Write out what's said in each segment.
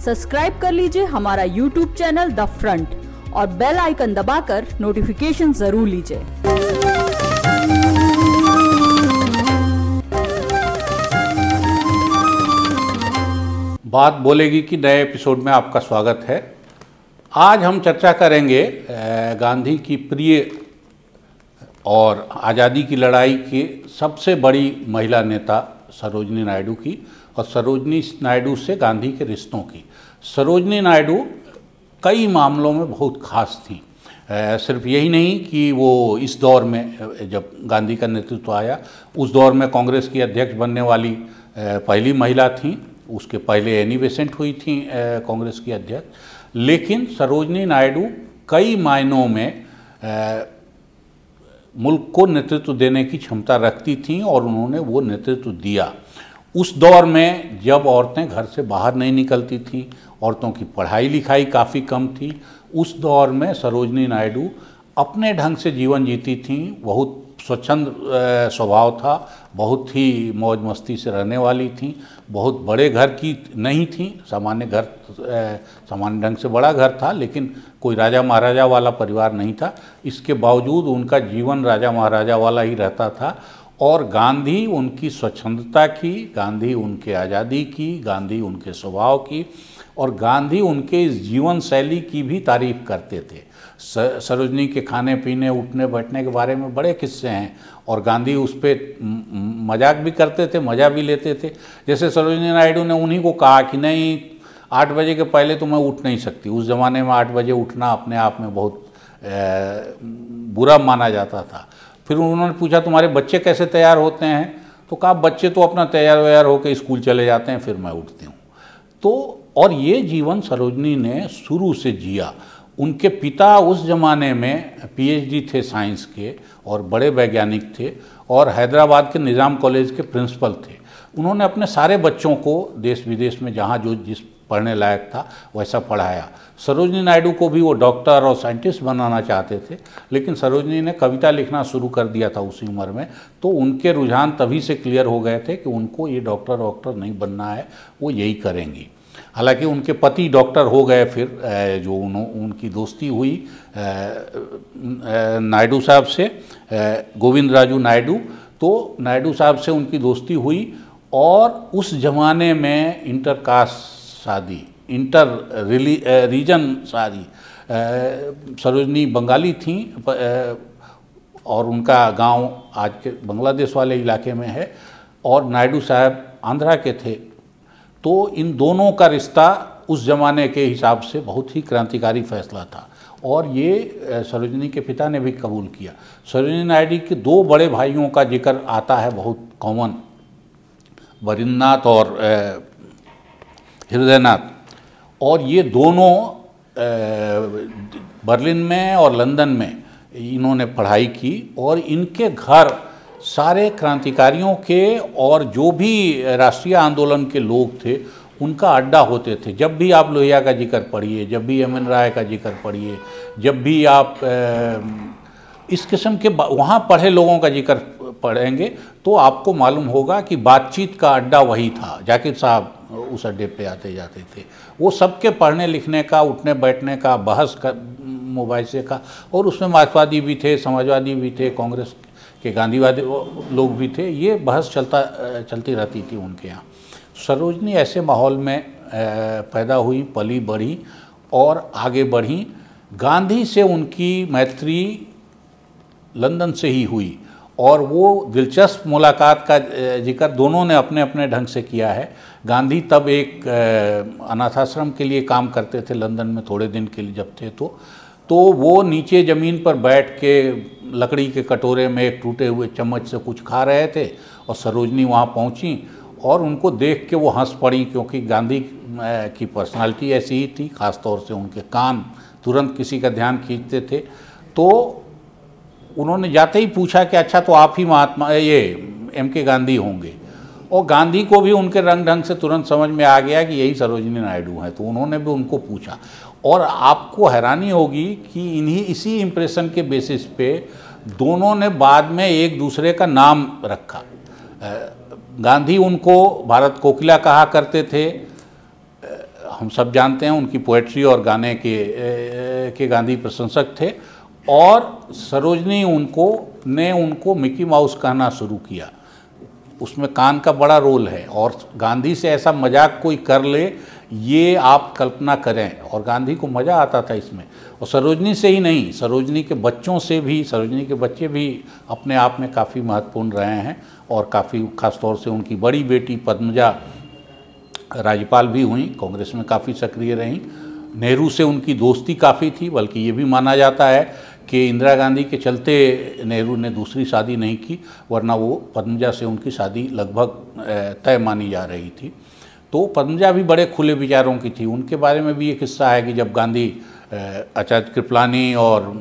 Subscribe कर लीजिए हमारा यूट्यूब चैनल द फ्रंट और बेल आइकन दबाकर नोटिफिकेशन ज़रूर लीजिए। बात बोलेगी कि नए एपिसोड में आपका स्वागत है। आज हम चर्चा करेंगे गांधी की प्रिय और आज़ादी की लड़ाई की सबसे बड़ी महिला नेता सरोजनी नायडू की और सरोजनी नायडू से गांधी के रिश्तों की। सरोजनी नायडू कई मामलों में बहुत खास थी। सिर्फ़ यही नहीं कि वो इस दौर में जब गांधी का नेतृत्व आया, उस दौर में कांग्रेस की अध्यक्ष बनने वाली पहली महिला थी। उसके पहले एनी बेसेंट हुई थी कांग्रेस की अध्यक्ष। लेकिन सरोजनी नायडू कई मायनों में मुल्क को नेतृत्व देने की क्षमता रखती थीं और उन्होंने वो नेतृत्व दिया। उस दौर में जब औरतें घर से बाहर नहीं निकलती थीं, औरतों की पढ़ाई लिखाई काफ़ी कम थी, उस दौर में सरोजनी नायडू अपने ढंग से जीवन जीती थीं। बहुत स्वच्छंद स्वभाव था, बहुत ही मौज मस्ती से रहने वाली थीं, बहुत बड़े घर की नहीं थीं, सामान्य घर सामान्य ढंग से बड़ा घर था, लेकिन कोई राजा महाराजा वाला परिवार नहीं था। इसके बावजूद उनका जीवन राजा महाराजा वाला ही रहता था। और गांधी उनकी स्वच्छंदता की गांधी उनके आज़ादी की गांधी उनके स्वभाव की और गांधी उनके इस जीवन शैली की भी तारीफ़ करते थे। सरोजनी के खाने पीने उठने बैठने के बारे में बड़े किस्से हैं और गांधी उस पर मज़ाक भी करते थे मज़ा भी लेते थे। जैसे सरोजनी नायडू ने उन्हीं को कहा कि नहीं आठ बजे के पहले तो मैं उठ नहीं सकती। उस ज़माने में आठ बजे उठना अपने आप में बहुत अ, बुरा माना जाता था। फिर उन्होंने पूछा, तुम्हारे बच्चे कैसे तैयार होते हैं? तो कहा, बच्चे तो अपना तैयार वैयार होकर स्कूल चले जाते हैं, फिर मैं उठती हूँ। तो और ये जीवन सरोजनी ने शुरू से जिया। उनके पिता उस ज़माने में पीएचडी थे साइंस के और बड़े वैज्ञानिक थे और हैदराबाद के निज़ाम कॉलेज के प्रिंसिपल थे। उन्होंने अपने सारे बच्चों को देश विदेश में जहाँ जो जिस पढ़ने लायक था, वैसा पढ़ाया। सरोजनी नायडू को भी वो डॉक्टर और साइंटिस्ट बनाना चाहते थे, लेकिन सरोजनी ने कविता लिखना शुरू कर दिया था उसी उम्र में। तो उनके रुझान तभी से क्लियर हो गए थे कि उनको ये डॉक्टर वॉक्टर नहीं बनना है, वो यही करेंगी। हालाँकि उनके पति डॉक्टर हो गए, फिर जो उनकी दोस्ती हुई नायडू साहब से गोविंद राजू नायडू। तो नायडू साहब से उनकी दोस्ती हुई और उस जमाने में इंटर कास्ट शादी इंटर रिली रीजन शादी सरोजनी बंगाली थी और उनका गाँव आज के बांग्लादेश वाले इलाके में है, और नायडू साहब आंध्रा के थे। तो इन दोनों का रिश्ता उस जमाने के हिसाब से बहुत ही क्रांतिकारी फैसला था, और ये सरोजनी के पिता ने भी कबूल किया। सरोजनी नायडू के दो बड़े भाइयों का ज़िक्र आता है बहुत कॉमन वरिंदनाथ और हृदयनाथ। और ये दोनों बर्लिन में और लंदन में इन्होंने पढ़ाई की और इनके घर सारे क्रांतिकारियों के और जो भी राष्ट्रीय आंदोलन के लोग थे, उनका अड्डा होते थे। जब भी आप लोहिया का ज़िक्र पढ़िए, जब भी एम एन राय का ज़िक्र पढ़िए, जब भी आप इस किस्म के वहाँ पढ़े लोगों का ज़िक्र पढ़ेंगे तो आपको मालूम होगा कि बातचीत का अड्डा वही था। जाकिर साहब उस अड्डे पे आते जाते थे। वो सबके पढ़ने लिखने का, उठने बैठने का, बहस का मुबाइसे का, और उसमें मार्क्सवादी भी थे, समाजवादी भी थे, कांग्रेस के गांधीवादी लोग भी थे। ये बहस चलता, चलती रहती थी उनके यहाँ। सरोजनी ऐसे माहौल में पैदा हुई, पली बढ़ी और आगे बढ़ी। गांधी से उनकी मैत्री लंदन से ही हुई। और वो दिलचस्प मुलाकात का ज़िक्र दोनों ने अपने अपने ढंग से किया है। गांधी तब एक अनाथाश्रम के लिए काम करते थे लंदन में थोड़े दिन के लिए जब थे तो। तो वो नीचे ज़मीन पर बैठ के लकड़ी के कटोरे में एक टूटे हुए चम्मच से कुछ खा रहे थे और सरोजनी वहाँ पहुँची और उनको देख के वो हंस पड़ी क्योंकि गांधी की पर्सनालिटी ऐसी ही थी, ख़ासतौर से उनके कान तुरंत किसी का ध्यान खींचते थे। तो उन्होंने जाते ही पूछा कि अच्छा तो आप ही महात्मा, ये एम के गांधी होंगे। और गांधी को भी उनके रंग ढंग से तुरंत समझ में आ गया कि यही सरोजिनी नायडू हैं तो उन्होंने भी उनको पूछा। और आपको हैरानी होगी कि इन्हीं, इसी इम्प्रेशन के बेसिस पे दोनों ने बाद में एक दूसरे का नाम रखा। गांधी उनको भारत कोकिला कहा करते थे। हम सब जानते हैं उनकी पोएट्री और गाने के के गांधी प्रशंसक थे। और सरोजनी उनको, ने उनको मिकी माउस कहना शुरू किया। उसमें कान का बड़ा रोल है और गांधी से ऐसा मज़ाक कोई कर ले, ये आप कल्पना करें। और गांधी को मज़ा आता था इसमें। और सरोजनी से ही नहीं, सरोजनी के बच्चों से भी, सरोजनी के बच्चे भी अपने आप में काफ़ी महत्वपूर्ण रहे हैं और काफ़ी, खास तौर से उनकी बड़ी बेटी पद्मजा राज्यपाल भी हुई, कांग्रेस में काफ़ी सक्रिय रहीं। नेहरू से उनकी दोस्ती काफ़ी थी, बल्कि ये भी माना जाता है कि इंदिरा गांधी के चलते नेहरू ने दूसरी शादी नहीं की, वरना वो पद्मजा से उनकी शादी लगभग तय मानी जा रही थी। तो पद्मजा भी बड़े खुले विचारों की थी। उनके बारे में भी ये किस्सा है कि जब गांधी आचार्य कृपलानी और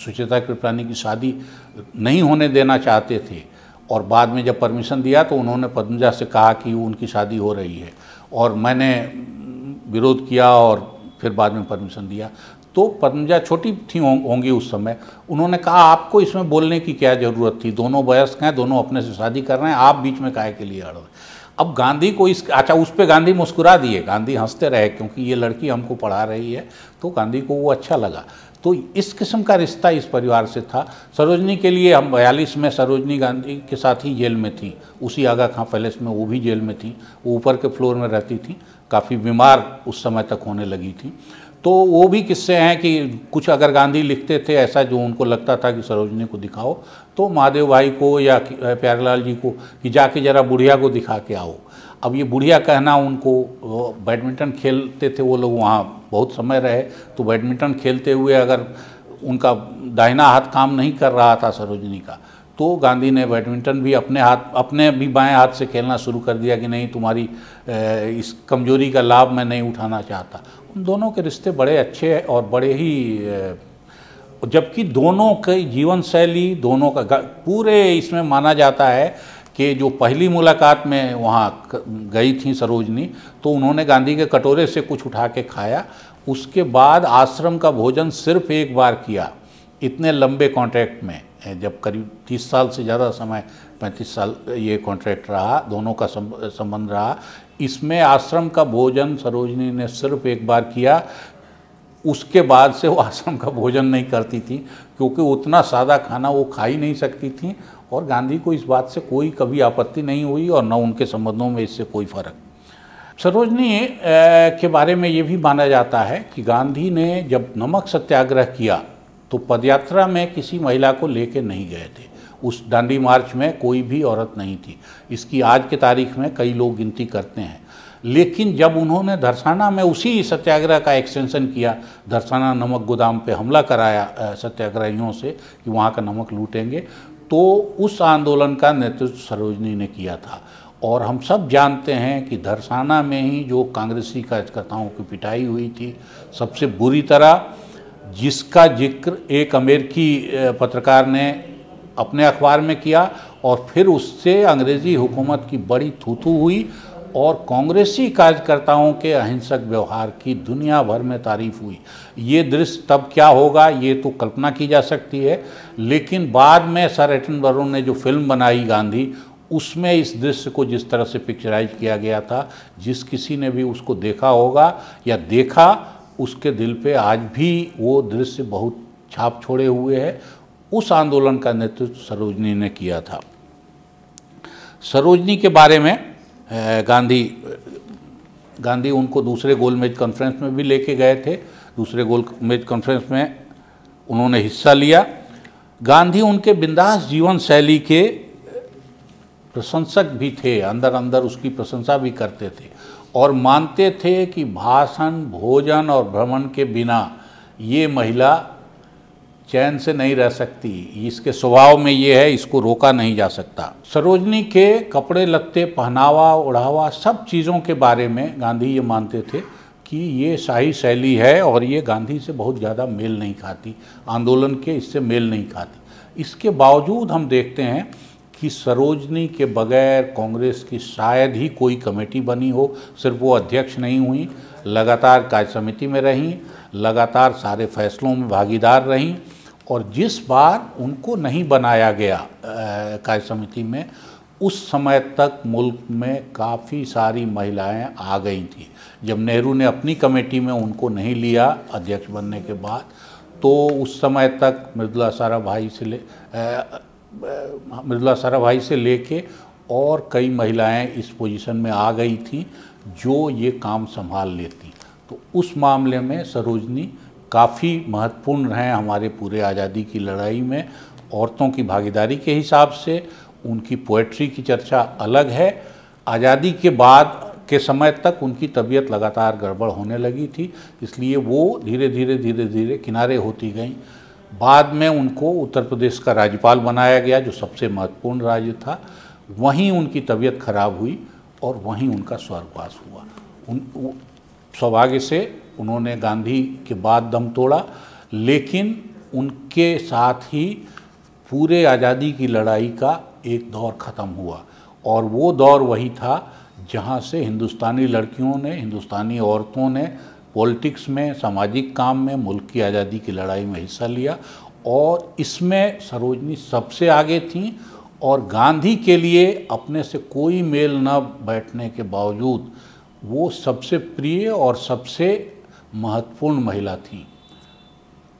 सुचेता कृपलानी की शादी नहीं होने देना चाहते थे और बाद में जब परमिशन दिया तो उन्होंने पद्मजा से कहा कि उनकी शादी हो रही है। और मैंने विरोध किया और फिर बाद में परमिशन दिया। तो पद्मजा छोटी थी होंगी उस समय। उन्होंने कहा, आपको इसमें बोलने की क्या ज़रूरत थी? दोनों वयस्क हैं, दोनों अपने से शादी कर रहे हैं, आप बीच में काय के लिए अड़ रहे अब गांधी को इस अच्छा उस पर गांधी मुस्कुरा दिए। गांधी हँसते रहे, क्योंकि ये लड़की हमको पढ़ा रही है तो गांधी को वो अच्छा लगा। तो इस किस्म का रिश्ता इस परिवार से था। सरोजनी के लिए हम बयालीस में सरोजनी गांधी के साथ ही जेल में थी। उसी आगा खां पैलेस में वो भी जेल में थी। वो ऊपर के फ्लोर में रहती थी। काफ़ी बीमार उस समय तक होने लगी थी। तो वो भी किस्से हैं कि कुछ अगर गांधी लिखते थे, ऐसा जो उनको लगता था कि सरोजनी को दिखाओ तो महादेव भाई को या प्यारेलाल जी को कि जाके ज़रा बुढ़िया को दिखा के आओ। अब ये बुढ़िया कहना उनको बैडमिंटन खेलते थे, वो लोग वहाँ बहुत समय रहे तो बैडमिंटन खेलते हुए अगर उनका दाहिना हाथ काम नहीं कर रहा था सरोजनी का तो गांधी ने बैडमिंटन भी अपने हाथ, अपने भी बाएँ हाथ से खेलना शुरू कर दिया कि नहीं, तुम्हारी इस कमज़ोरी का लाभ मैं नहीं उठाना चाहता। उन दोनों के रिश्ते बड़े अच्छे और बड़े ही जबकि दोनों की जीवन शैली दोनों का पूरे इसमें माना जाता है कि जो पहली मुलाकात में वहाँ गई थी सरोजनी तो उन्होंने गांधी के कटोरे से कुछ उठा के खाया। उसके बाद आश्रम का भोजन सिर्फ़ एक बार किया, इतने लंबे कॉन्ट्रैक्ट में। जब करीब तीस साल से ज़्यादा समय, पैंतीस साल ये कॉन्ट्रैक्ट रहा, दोनों का संबंध रहा। इसमें आश्रम का भोजन सरोजनी ने सिर्फ़ एक बार किया, उसके बाद से वो आश्रम का भोजन नहीं करती थी, क्योंकि उतना सादा खाना वो खा ही नहीं सकती थी और गांधी को इस बात से कोई कभी आपत्ति नहीं हुई और न उनके संबंधों में इससे कोई फ़र्क। सरोजनी के बारे में ये भी माना जाता है कि गांधी ने जब नमक सत्याग्रह किया तो पदयात्रा में किसी महिला को लेके नहीं गए थे। उस दांडी मार्च में कोई भी औरत नहीं थी। इसकी आज के तारीख में कई लोग गिनती करते हैं। लेकिन जब उन्होंने धरसाना में उसी सत्याग्रह का एक्सटेंशन किया धरसाना नमक गोदाम पे हमला कराया सत्याग्रहियों से कि वहाँ का नमक लूटेंगे तो उस आंदोलन का नेतृत्व सरोजनी ने किया था। और हम सब जानते हैं कि धरसाना में ही जो कांग्रेसी कार्यकर्ताओं की पिटाई हुई थी, सबसे बुरी तरह जिसका ज़िक्र एक अमेरिकी पत्रकार ने अपने अखबार में किया और फिर उससे अंग्रेज़ी हुकूमत की बड़ी थूथू हुई और कांग्रेसी कार्यकर्ताओं के अहिंसक व्यवहार की दुनिया भर में तारीफ़ हुई। ये दृश्य तब क्या होगा, ये तो कल्पना की जा सकती है, लेकिन बाद में सर एटन एटनबरो ने जो फ़िल्म बनाई गांधी, उसमें इस दृश्य को जिस तरह से पिक्चराइज किया गया था, जिस किसी ने भी उसको देखा होगा या देखा उसके दिल पे आज भी वो दृश्य बहुत छाप छोड़े हुए है। उस आंदोलन का नेतृत्व सरोजनी ने किया था। सरोजनी के बारे में गांधी गांधी उनको दूसरे गोल मेज कॉन्फ्रेंस में भी लेके गए थे। दूसरे गोल मेज कॉन्फ्रेंस में उन्होंने हिस्सा लिया। गांधी उनके बिंदास जीवन शैली के प्रशंसक भी थे। अंदर अंदर उसकी प्रशंसा भी करते थे। और मानते थे कि भाषण, भोजन और भ्रमण के बिना ये महिला चैन से नहीं रह सकती। इसके स्वभाव में ये है, इसको रोका नहीं जा सकता। सरोजनी के कपड़े लत्ते, पहनावा उड़ावा सब चीज़ों के बारे में गांधी ये मानते थे कि ये शाही शैली है और ये गांधी से बहुत ज़्यादा मेल नहीं खाती, आंदोलन के इससे मेल नहीं खाती। इसके बावजूद हम देखते हैं कि सरोजनी के बगैर कांग्रेस की शायद ही कोई कमेटी बनी हो, सिर्फ़ वो अध्यक्ष नहीं हुई, लगातार कार्य समिति में रहीं, लगातार सारे फैसलों में भागीदार रहीं, और जिस बार उनको नहीं बनाया गया कार्य समिति में, उस समय तक मुल्क में काफ़ी सारी महिलाएँ आ गई थी। जब नेहरू ने अपनी कमेटी में उनको नहीं लिया अध्यक्ष बनने के बाद तो उस समय तक मृदुला सारा भाई से ले मृदुला सारा भाई से लेके और कई महिलाएँ इस पोजीशन में आ गई थी जो ये काम संभाल लेती। तो उस मामले में सरोजनी काफ़ी महत्वपूर्ण रहे हमारे पूरे आज़ादी की लड़ाई में। औरतों की भागीदारी के हिसाब से उनकी पोएट्री की चर्चा अलग है। आज़ादी के बाद के समय तक उनकी तबीयत लगातार गड़बड़ होने लगी थी, इसलिए वो धीरे धीरे धीरे धीरे किनारे होती गई। बाद में उनको उत्तर प्रदेश का राज्यपाल बनाया गया, जो सबसे महत्वपूर्ण राज्य था। वहीं उनकी तबीयत खराब हुई और वहीं उनका स्वर्गवास हुआ। उन सौभाग्य से उन्होंने गांधी के बाद दम तोड़ा, लेकिन उनके साथ ही पूरे आज़ादी की लड़ाई का एक दौर ख़त्म हुआ। और वो दौर वही था जहाँ से हिंदुस्तानी लड़कियों ने, हिंदुस्तानी औरतों ने पॉलिटिक्स में, सामाजिक काम में, मुल्क की आज़ादी की लड़ाई में हिस्सा लिया और इसमें सरोजनी सबसे आगे थी और गांधी के लिए अपने से कोई मेल न बैठने के बावजूद वो सबसे प्रिय और सबसे महत्वपूर्ण महिला थी।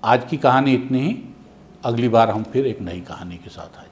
आज की कहानी इतनी ही। अगली बार हम फिर एक नई कहानी के साथ आए